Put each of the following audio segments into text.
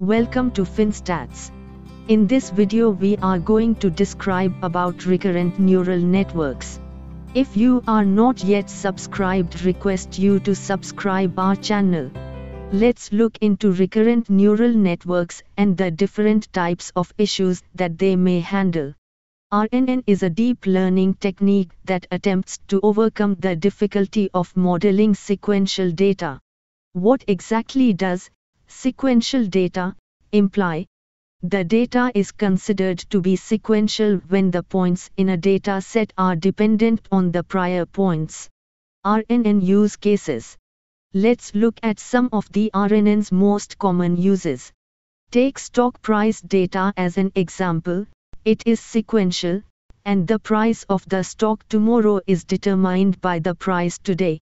Welcome to FinnStats. In this video we are going to describe about recurrent neural networks. If you are not yet subscribed request you to subscribe our channel. Let's look into recurrent neural networks and the different types of issues that they may handle. RNN is a deep learning technique that attempts to overcome the difficulty of modeling sequential data. What exactly does sequential data imply? The data is considered to be sequential when the points in a data set are dependent on the prior points. RNN use cases. Let's look at some of the RNN's most common uses. Take stock price data as an example, it is sequential, and the price of the stock tomorrow is determined by the price today.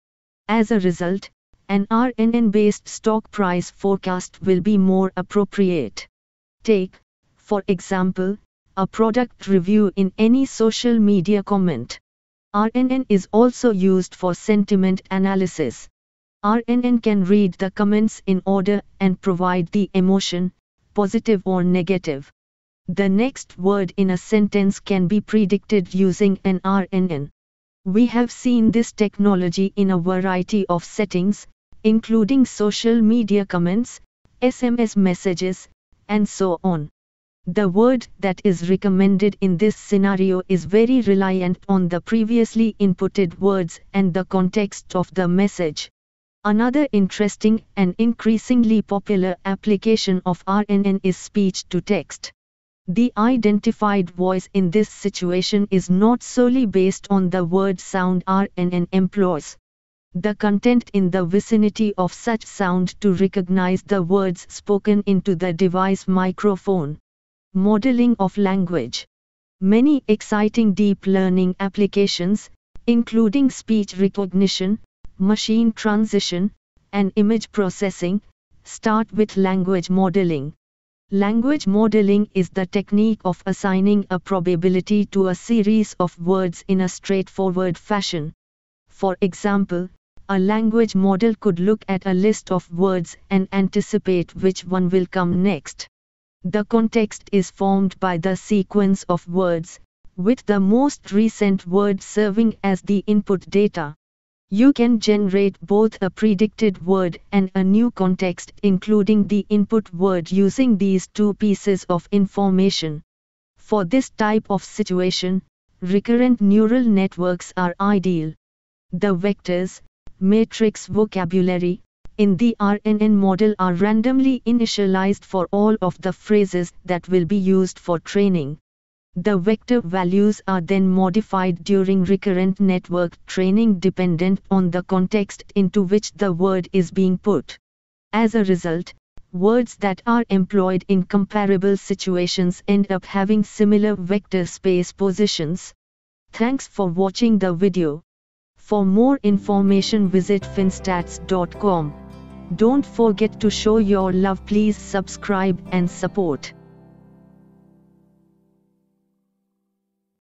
As a result, an RNN-based stock price forecast will be more appropriate. Take, for example, a product review in any social media comment. RNN is also used for sentiment analysis. RNN can read the comments in order and provide the emotion, positive or negative. The next word in a sentence can be predicted using an RNN. We have seen this technology in a variety of settings, including social media comments, SMS messages, and so on. The word that is recommended in this scenario is very reliant on the previously inputted words and the context of the message. Another interesting and increasingly popular application of RNN is speech to text. The identified voice in this situation is not solely based on the word sound RNN employs the content in the vicinity of such sound to recognize the words spoken into the device microphone. Modeling of language. Many exciting deep learning applications, including speech recognition, machine transition, and image processing, start with language modeling. Language modeling is the technique of assigning a probability to a series of words in a straightforward fashion. For example, a language model could look at a list of words and anticipate which one will come next. The context is formed by the sequence of words, with the most recent word serving as the input data. You can generate both a predicted word and a new context including the input word using these two pieces of information. For this type of situation, recurrent neural networks are ideal. The vectors, matrix vocabulary, in the RNN model are randomly initialized for all of the phrases that will be used for training. The vector values are then modified during recurrent network training dependent on the context into which the word is being put. As a result, words that are employed in comparable situations end up having similar vector space positions. Thanks for watching the video. For more information visit finnstats.com. Don't forget to show your love please subscribe and support.